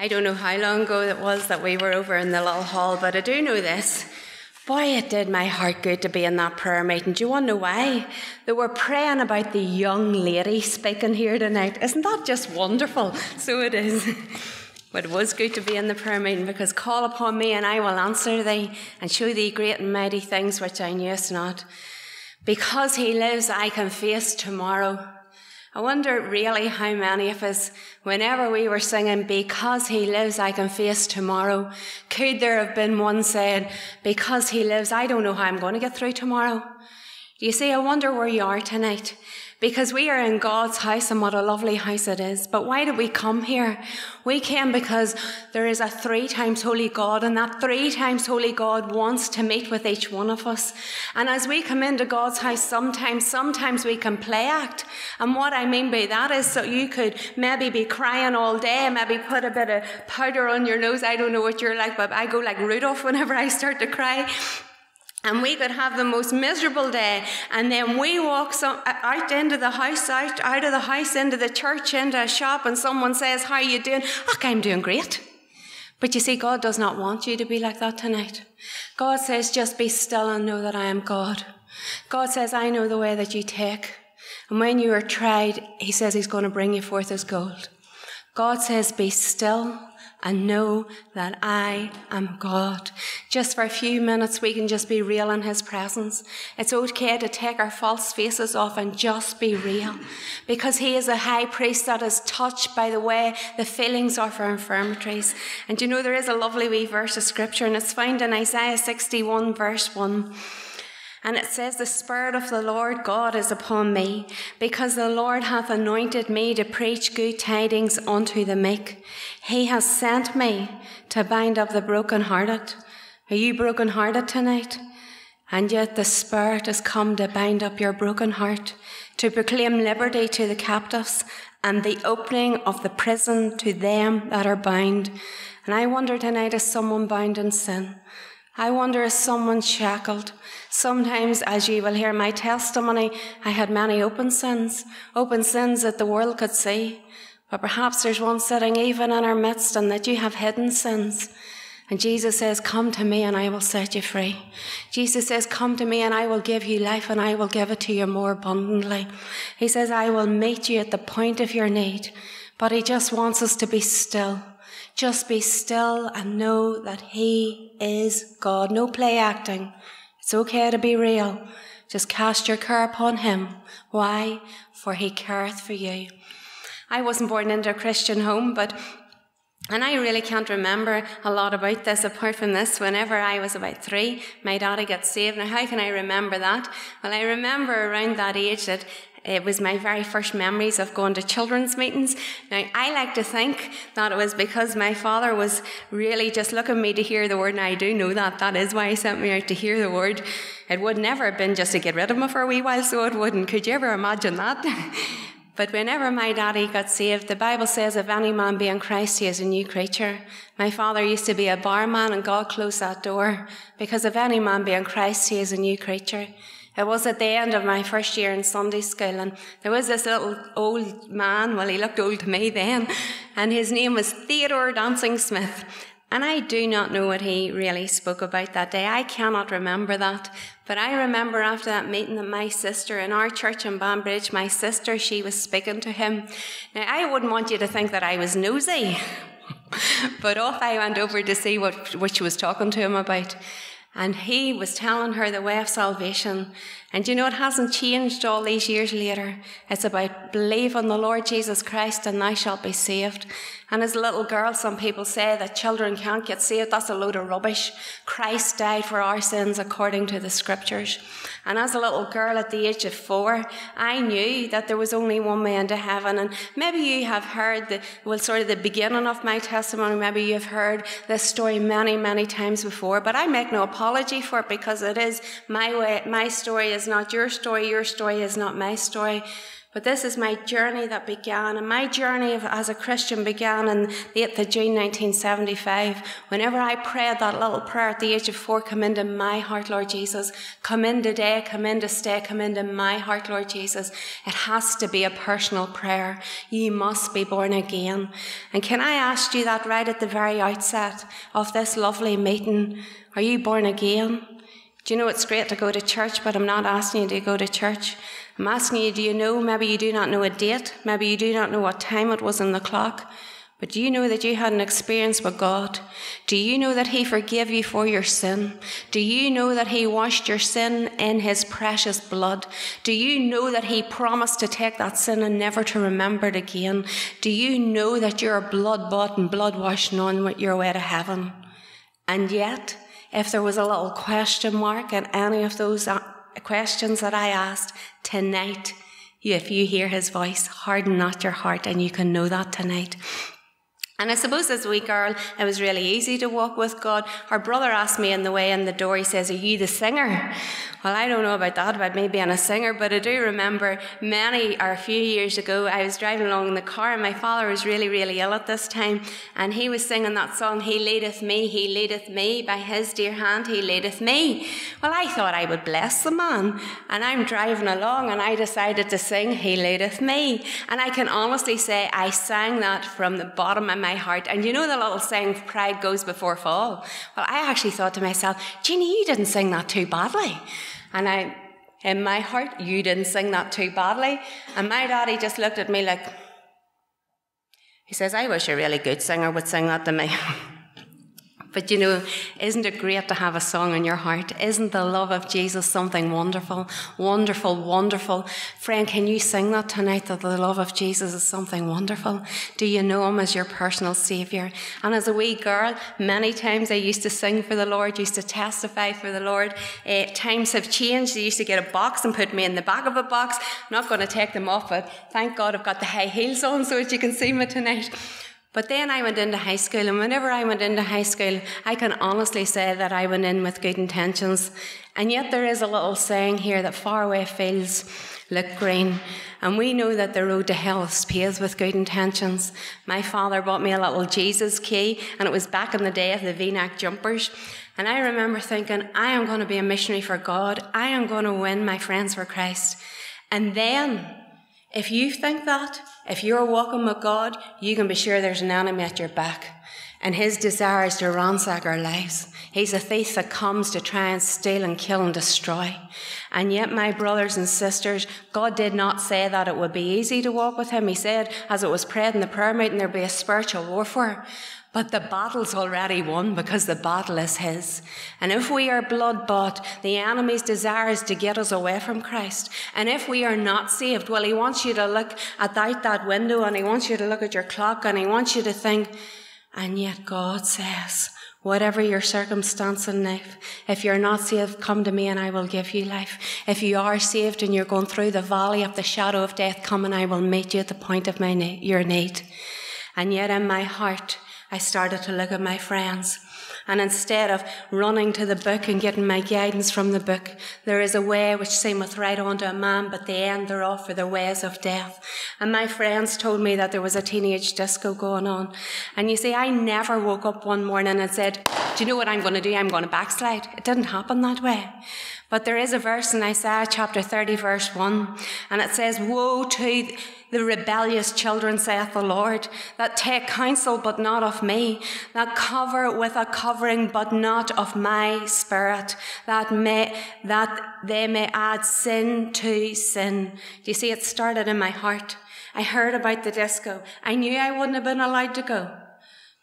I don't know how long ago it was that we were over in the little hall, but I do know this. Boy, it did my heart good to be in that prayer meeting. Do you want to know why? They were praying about the young lady speaking here tonight. Isn't that just wonderful? So it is. But it was good to be in the prayer meeting because call upon me and I will answer thee and show thee great and mighty things which I knewest not. Because he lives, I can face tomorrow. I wonder really how many of us, whenever we were singing, Because He Lives, I Can Face Tomorrow, could there have been one saying, Because He lives, I don't know how I'm going to get through tomorrow? You see, I wonder where you are tonight because we are in God's house and what a lovely house it is. But why did we come here? We came because there is a three times holy God and that three times holy God wants to meet with each one of us. And as we come into God's house, sometimes, sometimes we can play act. And what I mean by that is so you could maybe be crying all day, maybe put a bit of powder on your nose. I don't know what you're like, but I go like Rudolph whenever I start to cry. And we could have the most miserable day, and then we walk some, uh, out into the house, out, out of the house, into the church, into a shop, and someone says, How are you doing? Okay, I'm doing great. But you see, God does not want you to be like that tonight. God says, Just be still and know that I am God. God says, I know the way that you take. And when you are tried, He says He's going to bring you forth as gold. God says, Be still and know that I am God. Just for a few minutes, we can just be real in His presence. It's okay to take our false faces off and just be real because He is a high priest that is touched by the way the feelings of our infirmities. And you know, there is a lovely wee verse of scripture and it's found in Isaiah 61 verse 1. And it says, The Spirit of the Lord God is upon me, because the Lord hath anointed me to preach good tidings unto the meek. He has sent me to bind up the brokenhearted. Are you brokenhearted tonight? And yet the Spirit has come to bind up your broken heart, to proclaim liberty to the captives, and the opening of the prison to them that are bound. And I wonder tonight, is someone bound in sin? I wonder, is someone shackled? Sometimes, as you will hear my testimony, I had many open sins, open sins that the world could see. But perhaps there's one sitting even in our midst and that you have hidden sins. And Jesus says, Come to me and I will set you free. Jesus says, Come to me and I will give you life and I will give it to you more abundantly. He says, I will meet you at the point of your need. But He just wants us to be still. Just be still and know that He is God. No play acting. It's okay to be real. Just cast your care upon him. Why? For he careth for you. I wasn't born into a Christian home, but and I really can't remember a lot about this apart from this. Whenever I was about three, my daddy got saved. Now, how can I remember that? Well, I remember around that age that it was my very first memories of going to children's meetings. Now, I like to think that it was because my father was really just looking me to hear the word, and I do know that. That is why he sent me out to hear the word. It would never have been just to get rid of me for a wee while, so it wouldn't. Could you ever imagine that? But whenever my daddy got saved, the Bible says, if any man be in Christ, he is a new creature. My father used to be a barman and God closed that door because if any man be in Christ, he is a new creature. It was at the end of my first year in Sunday school, and there was this little old man. Well, he looked old to me then, and his name was Theodore Dancing Smith. And I do not know what he really spoke about that day. I cannot remember that. But I remember after that meeting that my sister in our church in Banbridge, my sister, she was speaking to him. Now, I wouldn't want you to think that I was nosy. but off I went over to see what, what she was talking to him about. And he was telling her the way of salvation. And you know, it hasn't changed all these years later. It's about believe on the Lord Jesus Christ and thou shalt be saved. And as a little girl, some people say that children can't get saved. That's a load of rubbish. Christ died for our sins according to the scriptures. And as a little girl at the age of four, I knew that there was only one way into heaven. And maybe you have heard the, well, sort of the beginning of my testimony. Maybe you've heard this story many, many times before, but I make no for it because it is my way. My story is not your story. Your story is not my story. But this is my journey that began, and my journey as a Christian began on the 8th of June 1975. Whenever I prayed that little prayer at the age of four, come into my heart, Lord Jesus. Come in today, come in to stay, come into my heart, Lord Jesus. It has to be a personal prayer. You must be born again. And can I ask you that right at the very outset of this lovely meeting? Are you born again? Do you know it's great to go to church, but I'm not asking you to go to church. I'm asking you, do you know? Maybe you do not know a date. Maybe you do not know what time it was on the clock. But do you know that you had an experience with God? Do you know that He forgave you for your sin? Do you know that He washed your sin in His precious blood? Do you know that He promised to take that sin and never to remember it again? Do you know that you're blood bought and blood washed on your way to heaven? And yet, if there was a little question mark in any of those questions that I asked tonight, if you hear his voice, harden not your heart, and you can know that tonight. And I suppose as a wee girl, it was really easy to walk with God. Our brother asked me in the way in the door, he says, Are you the singer? Well, I don't know about that, about me being a singer, but I do remember many or a few years ago, I was driving along in the car and my father was really, really ill at this time. And he was singing that song, He leadeth me, He leadeth me, by His dear hand, He leadeth me. Well, I thought I would bless the man. And I'm driving along and I decided to sing, He leadeth me. And I can honestly say I sang that from the bottom of my heart. And you know the little saying, pride goes before fall? Well, I actually thought to myself, Jeanie, you didn't sing that too badly. And I, in my heart, you didn't sing that too badly. And my daddy just looked at me like, he says, I wish a really good singer would sing that to me. But you know, isn't it great to have a song in your heart? Isn't the love of Jesus something wonderful, wonderful, wonderful? Friend, can you sing that tonight that the love of Jesus is something wonderful? Do you know him as your personal savior? And as a wee girl, many times I used to sing for the Lord, used to testify for the Lord. Uh, times have changed. They used to get a box and put me in the back of a box. I'm not going to take them off, but thank God I've got the high heels on so that you can see me tonight. But then I went into high school, and whenever I went into high school, I can honestly say that I went in with good intentions. And yet there is a little saying here that faraway fields look green. And we know that the road to hell is paved with good intentions. My father bought me a little Jesus key, and it was back in the day of the V-neck jumpers. And I remember thinking, I am going to be a missionary for God. I am going to win my friends for Christ. And then, if you think that, if you're walking with God, you can be sure there's an enemy at your back. And his desire is to ransack our lives. He's a thief that comes to try and steal and kill and destroy. And yet, my brothers and sisters, God did not say that it would be easy to walk with him. He said, as it was prayed in the prayer meeting, there'd be a spiritual warfare. But the battle's already won because the battle is His. And if we are blood bought, the enemy's desire is to get us away from Christ. And if we are not saved, well, He wants you to look at that, that window and He wants you to look at your clock and He wants you to think, and yet God says, whatever your circumstance in life, if you're not saved, come to me and I will give you life. If you are saved and you're going through the valley of the shadow of death, come and I will meet you at the point of my ne- your need. And yet in my heart, I started to look at my friends. And instead of running to the book and getting my guidance from the book, there is a way which seemeth right unto a man, but the end thereof are the ways of death. And my friends told me that there was a teenage disco going on. And you see, I never woke up one morning and said, Do you know what I'm going to do? I'm going to backslide. It didn't happen that way. But there is a verse in Isaiah chapter 30, verse 1, and it says, Woe to the rebellious children, saith the Lord, that take counsel, but not of me, that cover with a covering, but not of my spirit, that may, that they may add sin to sin. Do you see, it started in my heart. I heard about the disco. I knew I wouldn't have been allowed to go.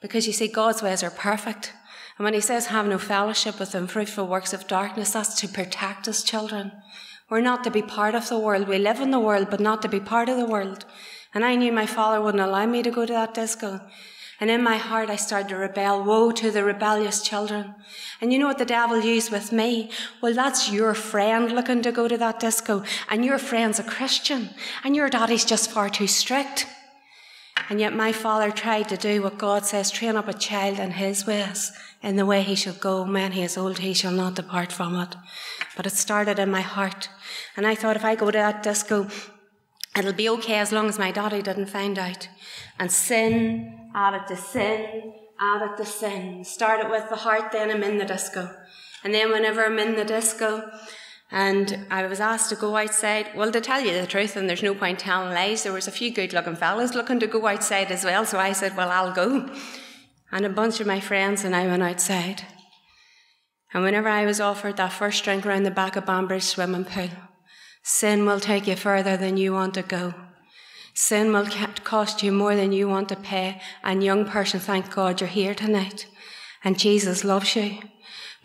Because you see, God's ways are perfect. And when he says have no fellowship with unfruitful works of darkness, that's to protect his children. We're not to be part of the world. We live in the world, but not to be part of the world. And I knew my father wouldn't allow me to go to that disco. And in my heart, I started to rebel. Woe to the rebellious children. And you know what the devil used with me? Well, that's your friend looking to go to that disco. And your friend's a Christian. And your daddy's just far too strict. And yet my father tried to do what God says, train up a child in his ways in the way he shall go. When he is old, he shall not depart from it. But it started in my heart. And I thought if I go to that disco, It'll be okay as long as my daddy didn't find out. And sin added to sin, added to sin. Started with the heart, then I'm in the disco. And then whenever I'm in the disco, and I was asked to go outside. Well, to tell you the truth, and there's no point telling lies, there was a few good looking fellas looking to go outside as well. So I said, Well, I'll go. And a bunch of my friends and I went outside. And whenever I was offered that first drink around the back of Banbridge swimming pool, sin will take you further than you want to go. Sin will cost you more than you want to pay. And young person, thank God you're here tonight. And Jesus loves you.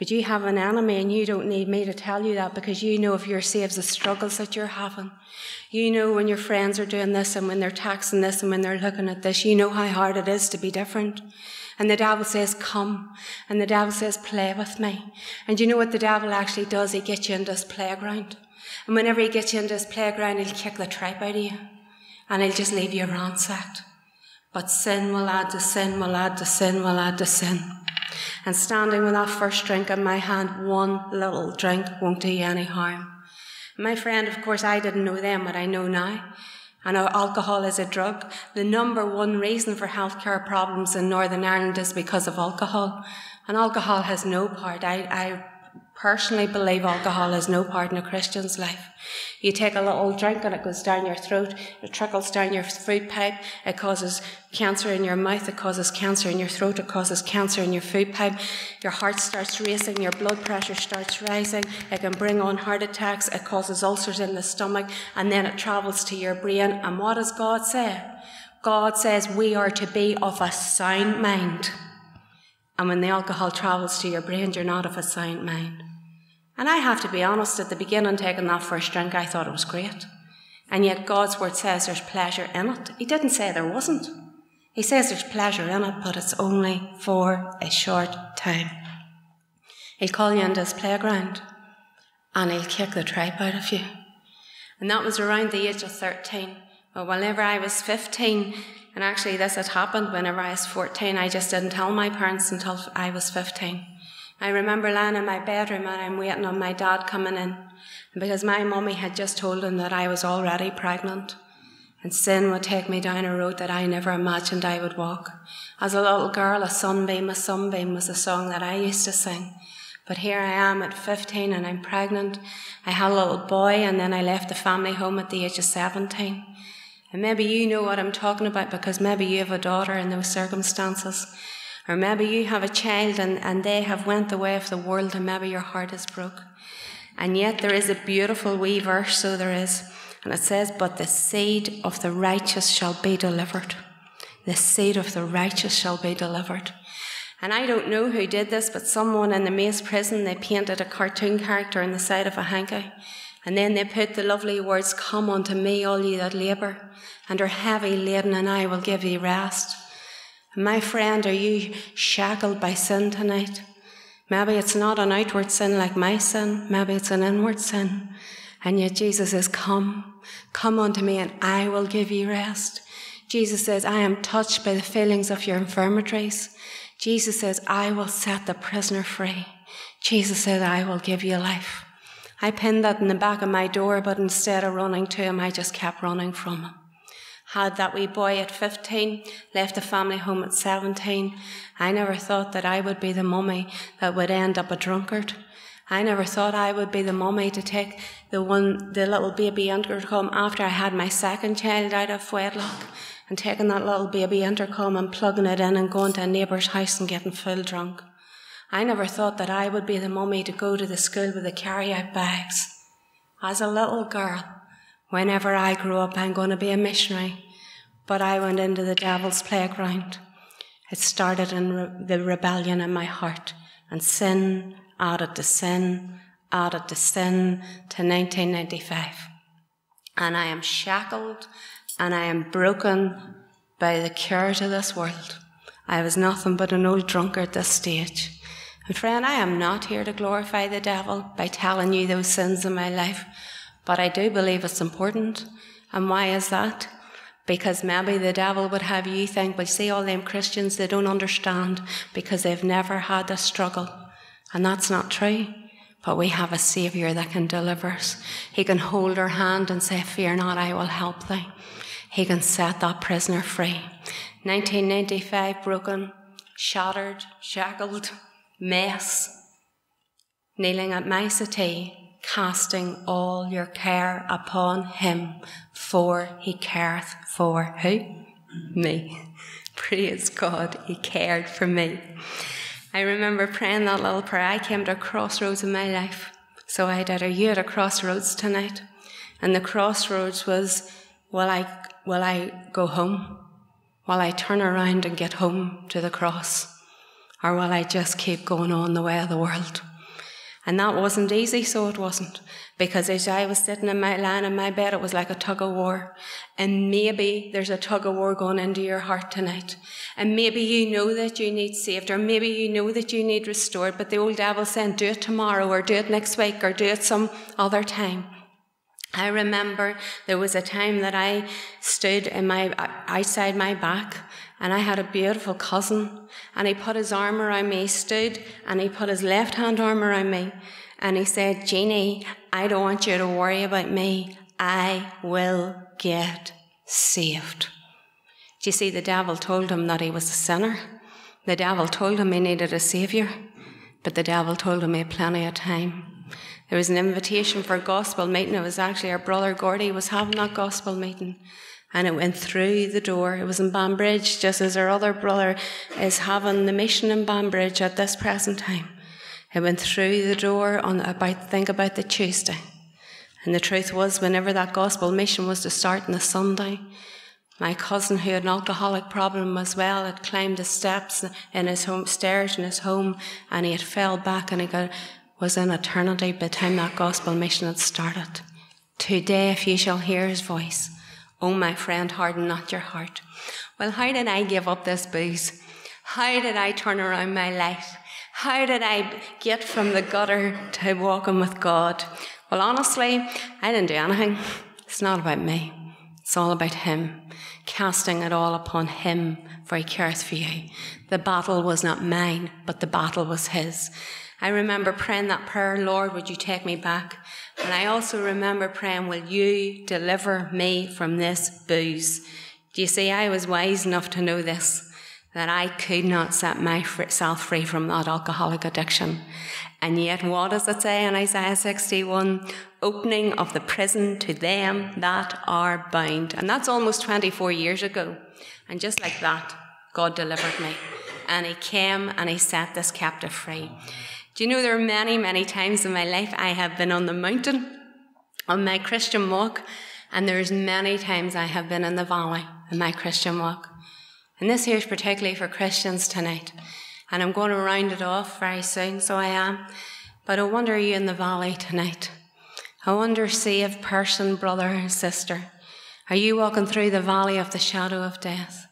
But you have an enemy and you don't need me to tell you that because you know if you're saved the struggles that you're having. You know when your friends are doing this and when they're taxing this and when they're looking at this, you know how hard it is to be different. And the devil says, come. And the devil says, play with me. And you know what the devil actually does? He gets you into his playground. And whenever he gets you into his playground, he'll kick the tripe out of you. And he'll just leave you ransacked. But sin will add to sin, will add to sin, will add to sin. And standing with that first drink in my hand, one little drink won't do you any harm. My friend, of course, I didn't know then what I know now. And alcohol is a drug. The number one reason for healthcare problems in Northern Ireland is because of alcohol. And alcohol has no part. I, I personally believe alcohol has no part in a Christian's life. You take a little drink and it goes down your throat, it trickles down your food pipe, it causes cancer in your mouth, it causes cancer in your throat, it causes cancer in your food pipe. Your heart starts racing, your blood pressure starts rising, it can bring on heart attacks, it causes ulcers in the stomach, and then it travels to your brain. And what does God say? God says we are to be of a sound mind. And when the alcohol travels to your brain, you're not of a sound mind. And I have to be honest, at the beginning, taking that first drink, I thought it was great. And yet God's word says there's pleasure in it. He didn't say there wasn't. He says there's pleasure in it, but it's only for a short time. He'll call you into his playground and he'll kick the tripe out of you. And that was around the age of 13. But whenever I was 15, and actually this had happened whenever I was 14, I just didn't tell my parents until I was 15. I remember lying in my bedroom and I'm waiting on my dad coming in. because my mummy had just told him that I was already pregnant. And sin would take me down a road that I never imagined I would walk. As a little girl, a sunbeam, a sunbeam was a song that I used to sing. But here I am at 15 and I'm pregnant. I had a little boy and then I left the family home at the age of 17. And maybe you know what I'm talking about because maybe you have a daughter in those circumstances. Or maybe you have a child and, and they have went the way of the world and maybe your heart is broke. And yet there is a beautiful wee verse, so there is. And it says, But the seed of the righteous shall be delivered. The seed of the righteous shall be delivered. And I don't know who did this, but someone in the Maze prison, they painted a cartoon character on the side of a hanky. And then they put the lovely words, Come unto me, all ye that labour and are heavy laden, and I will give ye rest. My friend, are you shackled by sin tonight? Maybe it's not an outward sin like my sin, maybe it's an inward sin. And yet Jesus says, Come, come unto me, and I will give you rest. Jesus says, I am touched by the feelings of your infirmities. Jesus says, I will set the prisoner free. Jesus said, I will give you life. I pinned that in the back of my door, but instead of running to him, I just kept running from him had that wee boy at 15, left the family home at 17. I never thought that I would be the mummy that would end up a drunkard. I never thought I would be the mummy to take the one, the little baby intercom after I had my second child out of wedlock and taking that little baby intercom and plugging it in and going to a neighbour's house and getting full drunk. I never thought that I would be the mummy to go to the school with the carry out bags. As a little girl, Whenever I grow up, I'm going to be a missionary. But I went into the devil's playground. It started in re- the rebellion in my heart, and sin added to sin, added to sin to 1995. And I am shackled and I am broken by the cares of this world. I was nothing but an old drunkard at this stage. And friend, I am not here to glorify the devil by telling you those sins in my life. But I do believe it's important. And why is that? Because maybe the devil would have you think, well, see, all them Christians, they don't understand because they've never had a struggle. And that's not true. but we have a Saviour that can deliver us. He can hold our hand and say, Fear not, I will help thee. He can set that prisoner free. 1995, broken, shattered, shackled, mess, kneeling at my settee, casting all your care upon him, for he careth for who? Me. Praise God, he cared for me. I remember praying that little prayer. I came to a crossroads in my life. So I did. Are you at a crossroads tonight? And the crossroads was, will I, will I go home? Will I turn around and get home to the cross? Or will I just keep going on the way of the world? And that wasn't easy, so it wasn't. Because as I was sitting in my lying in my bed, it was like a tug of war. And maybe there's a tug of war going into your heart tonight. And maybe you know that you need saved, or maybe you know that you need restored, but the old devil saying, do it tomorrow, or do it next week, or do it some other time. I remember there was a time that I stood in my uh, outside my back and I had a beautiful cousin and he put his arm around me, stood and he put his left hand arm around me and he said, Jeanie, I don't want you to worry about me. I will get saved. Do you see, the devil told him that he was a sinner. The devil told him he needed a saviour, but the devil told him he had plenty of time. There was an invitation for a gospel meeting. It was actually our brother Gordy was having that gospel meeting. And it went through the door. It was in Banbridge, just as our other brother is having the mission in Banbridge at this present time. It went through the door on about think about the Tuesday. And the truth was, whenever that gospel mission was to start on the Sunday, my cousin, who had an alcoholic problem as well, had climbed the steps in his home, stairs in his home, and he had fell back and he got was in eternity by the time that gospel mission had started. Today, if you shall hear his voice, oh, my friend, harden not your heart. Well, how did I give up this booze? How did I turn around my life? How did I get from the gutter to walking with God? Well, honestly, I didn't do anything. It's not about me. It's all about Him, casting it all upon Him, for He cares for you. The battle was not mine, but the battle was His. I remember praying that prayer, Lord, would you take me back? And I also remember praying, will you deliver me from this booze? Do you see, I was wise enough to know this, that I could not set myself free from that alcoholic addiction. And yet, what does it say in Isaiah 61? Opening of the prison to them that are bound. And that's almost 24 years ago. And just like that, God delivered me. And He came and He set this captive free. Do you know there are many, many times in my life I have been on the mountain on my Christian walk, and there's many times I have been in the valley in my Christian walk. And this here is particularly for Christians tonight. And I'm going to round it off very soon, so I am. But I wonder, are you in the valley tonight? I wonder, saved person, brother and sister, are you walking through the valley of the shadow of death?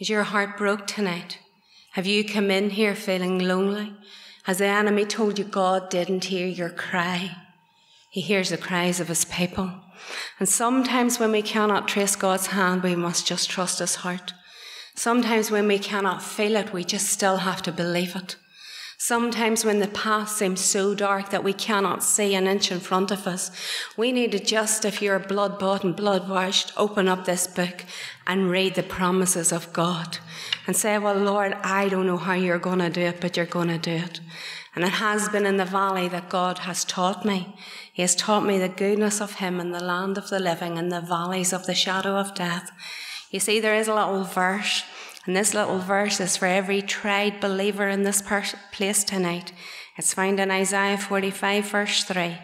Is your heart broke tonight? Have you come in here feeling lonely? Has the enemy told you God didn't hear your cry? He hears the cries of his people. And sometimes when we cannot trace God's hand, we must just trust his heart. Sometimes when we cannot feel it, we just still have to believe it. Sometimes when the path seems so dark that we cannot see an inch in front of us, we need to just, if you're blood bought and blood washed, open up this book and read the promises of God and say, well, Lord, I don't know how you're going to do it, but you're going to do it. And it has been in the valley that God has taught me. He has taught me the goodness of Him in the land of the living and the valleys of the shadow of death. You see, there is a little verse and this little verse is for every tried believer in this place tonight. It's found in Isaiah 45, verse 3.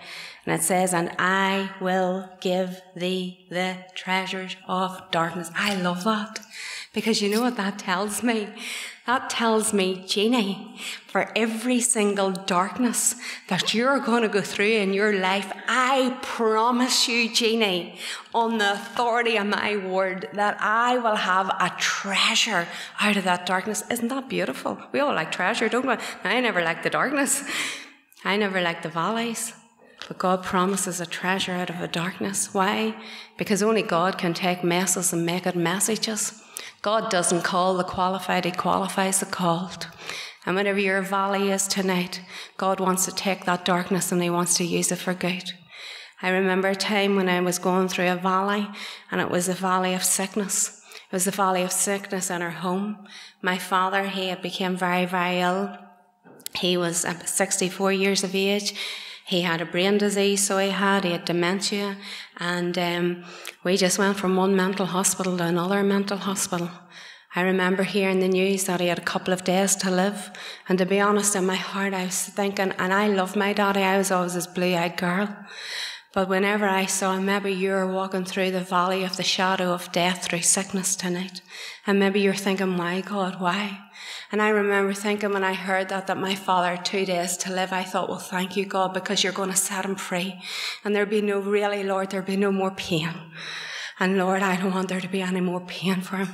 And it says, And I will give thee the treasures of darkness. I love that. Because you know what that tells me? That tells me, Jeanie, for every single darkness that you're going to go through in your life, I promise you, Jeanie, on the authority of my word, that I will have a treasure out of that darkness. Isn't that beautiful? We all like treasure, don't we? I never liked the darkness. I never liked the valleys. But God promises a treasure out of a darkness. Why? Because only God can take messes and make it messages. God doesn't call the qualified, He qualifies the called. And whatever your valley is tonight, God wants to take that darkness and He wants to use it for good. I remember a time when I was going through a valley, and it was a valley of sickness. It was the valley of sickness in our home. My father, he had become very, very ill. He was 64 years of age. He had a brain disease, so he had. He had dementia. And um, we just went from one mental hospital to another mental hospital. I remember hearing the news that he had a couple of days to live. And to be honest, in my heart, I was thinking, and I love my daddy, I was always this blue eyed girl. But whenever I saw maybe you're walking through the valley of the shadow of death through sickness tonight, and maybe you're thinking, my God, why? And I remember thinking when I heard that, that my father had two days to live, I thought, well, thank you, God, because you're going to set him free. And there'd be no, really, Lord, there'd be no more pain. And Lord, I don't want there to be any more pain for him.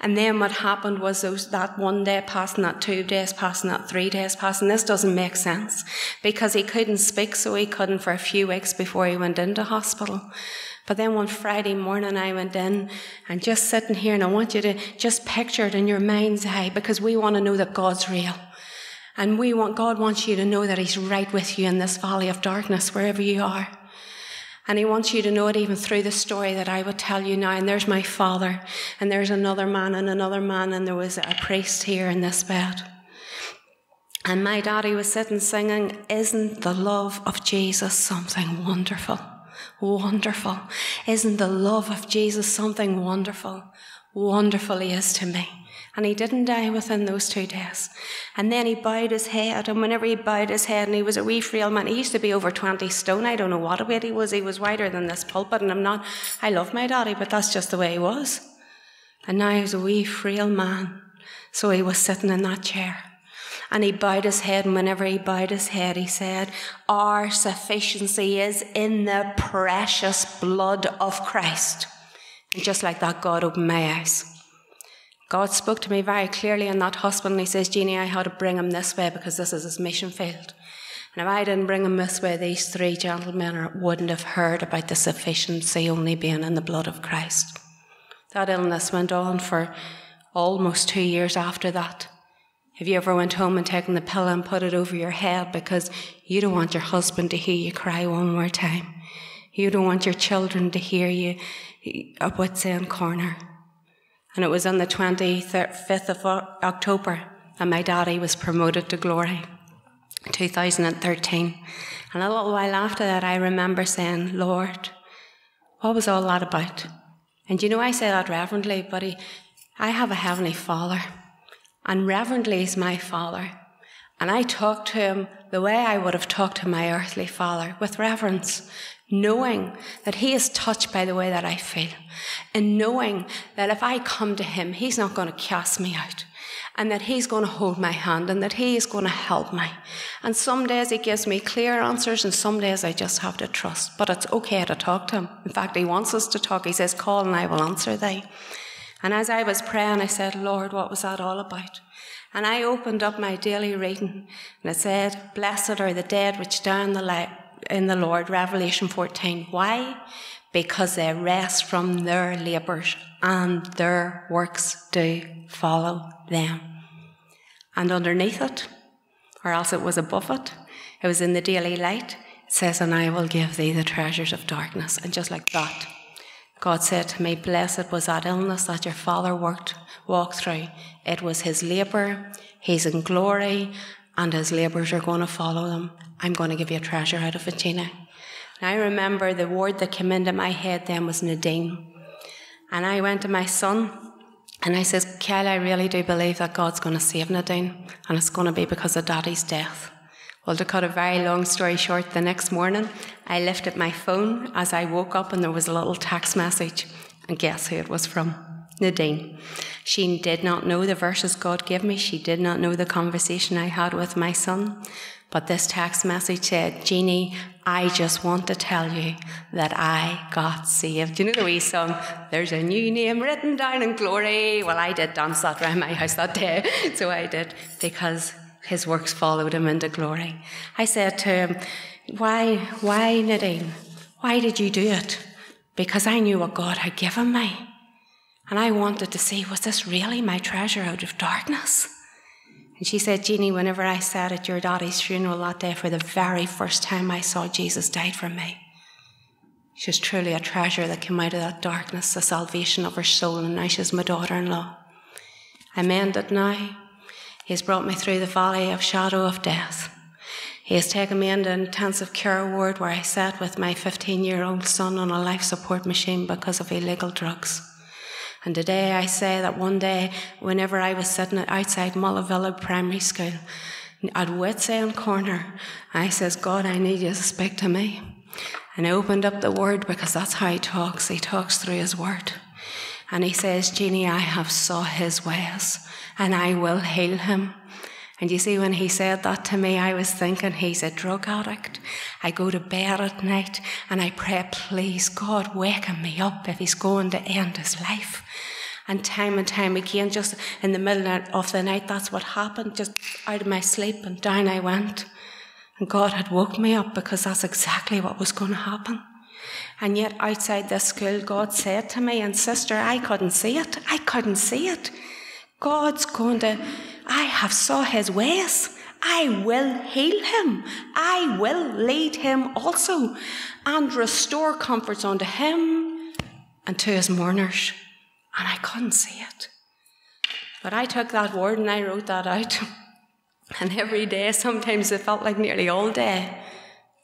And then what happened was those, that one day passing, that two days passing, that three days passing. This doesn't make sense because he couldn't speak, so he couldn't for a few weeks before he went into hospital. But then one Friday morning I went in and just sitting here and I want you to just picture it in your mind's eye because we want to know that God's real. And we want, God wants you to know that He's right with you in this valley of darkness, wherever you are. And he wants you to know it even through the story that I would tell you now. And there's my father, and there's another man, and another man, and there was a priest here in this bed. And my daddy was sitting singing, Isn't the love of Jesus something wonderful? Wonderful. Isn't the love of Jesus something wonderful? Wonderful he is to me. And he didn't die within those two days. And then he bowed his head, and whenever he bowed his head, and he was a wee frail man, he used to be over 20 stone. I don't know what a weight he was. He was wider than this pulpit, and I'm not, I love my daddy, but that's just the way he was. And now he was a wee frail man. So he was sitting in that chair. And he bowed his head, and whenever he bowed his head, he said, Our sufficiency is in the precious blood of Christ. And just like that, God opened my eyes. God spoke to me very clearly in that hospital and he says, Jeanie, I had to bring him this way because this is his mission field. And if I didn't bring him this way, these three gentlemen wouldn't have heard about the sufficiency only being in the blood of Christ. That illness went on for almost two years after that. Have you ever went home and taken the pill and put it over your head because you don't want your husband to hear you cry one more time? You don't want your children to hear you at what's in corner. And it was on the 25th of October that my daddy was promoted to glory, 2013. And a little while after that, I remember saying, Lord, what was all that about? And you know, I say that reverently, he, I have a heavenly father, and reverently is my father. And I talk to him the way I would have talked to my earthly father, with reverence, knowing that He is touched by the way that I feel, and knowing that if I come to Him, He's not going to cast me out, and that He's going to hold my hand, and that He is going to help me. And some days He gives me clear answers, and some days I just have to trust. But it's okay to talk to Him. In fact, He wants us to talk. He says, Call, and I will answer thee. And as I was praying, I said, Lord, what was that all about? And I opened up my daily reading, and it said, Blessed are the dead which die in the light in the Lord, Revelation 14. Why? Because they rest from their labours and their works do follow them. And underneath it, or else it was above it, it was in the daily light, it says, And I will give thee the treasures of darkness. And just like that, God said to me, Blessed was that illness that your father worked, walked through. It was his labour, he's in glory, and his laborers are going to follow them. I'm going to give you a treasure out of it, Gina. And I remember the word that came into my head then was Nadine. And I went to my son and I says, Kyle, I really do believe that God's going to save Nadine, and it's going to be because of Daddy's death. Well, to cut a very long story short, the next morning I lifted my phone as I woke up and there was a little text message. And guess who it was from? Nadine. She did not know the verses God gave me. She did not know the conversation I had with my son. But this text message said, Jeanie, I just want to tell you that I got saved. You know the wee song, There's a new name written down in glory. Well, I did dance that around my house that day, so I did, because his works followed him into glory. I said to him, Why, why, Nadine? Why did you do it? Because I knew what God had given me. And I wanted to see, was this really my treasure out of darkness? And she said, Jeanie, whenever I sat at your daddy's funeral that day for the very first time I saw Jesus died for me, she was truly a treasure that came out of that darkness, the salvation of her soul, and now she's my daughter in law. I'm ended now. He's brought me through the valley of shadow of death. He has taken me into intensive care ward where I sat with my 15 year old son on a life support machine because of illegal drugs. And today I say that one day, whenever I was sitting outside Mullavilla Primary School, at Wits End Corner, I says, God, I need you to speak to me. And I opened up the word because that's how he talks. He talks through his word. And he says, Jeanie, I have saw his ways and I will heal him. And you see, when he said that to me, I was thinking he's a drug addict. I go to bed at night and I pray, please, God, waken me up if he's going to end his life. And time and time again, just in the middle of the night, that's what happened. Just out of my sleep and down I went. And God had woke me up because that's exactly what was going to happen. And yet outside this school, God said to me, and sister, I couldn't see it. I couldn't see it. God's going to, I have saw his ways. I will heal him. I will lead him also and restore comforts unto him and to his mourners and I couldn't see it. But I took that word and I wrote that out. And every day, sometimes it felt like nearly all day,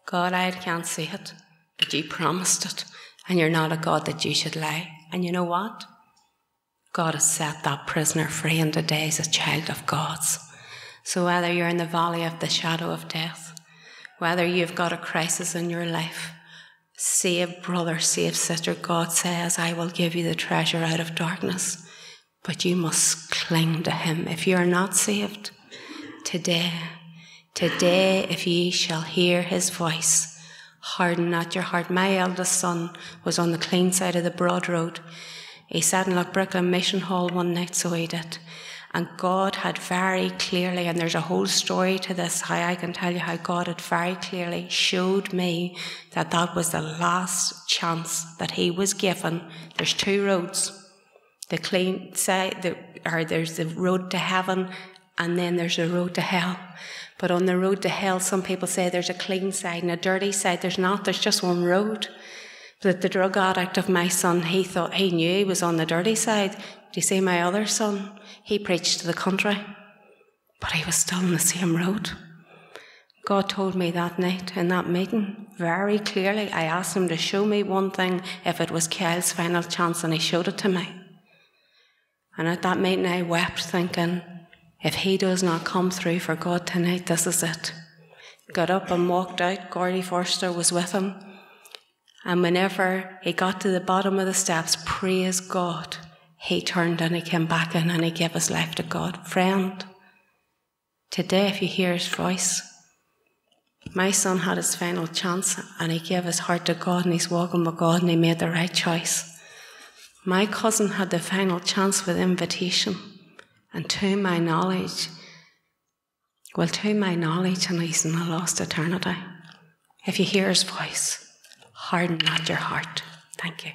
God, I can't see it, but you promised it. And you're not a God that you should lie. And you know what? God has set that prisoner free, and today is a child of God's. So whether you're in the valley of the shadow of death, whether you've got a crisis in your life, Save brother, save sister. God says, I will give you the treasure out of darkness. But you must cling to him. If you are not saved, today, today, if ye shall hear his voice, harden not your heart. My eldest son was on the clean side of the broad road. He sat in Loughbrickland Mission Hall one night, so he did. And God had very clearly, and there's a whole story to this, how I can tell you how God had very clearly showed me that that was the last chance that he was given. There's two roads. The clean side, the, or there's the road to heaven, and then there's the road to hell. But on the road to hell, some people say there's a clean side and a dirty side. There's not, there's just one road. But the drug addict of my son, he thought he knew he was on the dirty side. Do you see my other son? He preached to the country, but he was still on the same road. God told me that night in that meeting very clearly. I asked him to show me one thing if it was Kyle's final chance, and he showed it to me. And at that meeting, I wept, thinking, if he does not come through for God tonight, this is it. Got up and walked out. Gordy Forster was with him. And whenever he got to the bottom of the steps, praise God, he turned and he came back in and he gave his life to God. Friend, today, if you hear his voice, my son had his final chance and he gave his heart to God and he's walking with God and he made the right choice. My cousin had the final chance with invitation, and to my knowledge, well, to my knowledge, and he's in a lost eternity. If you hear his voice, harden not your heart. Thank you.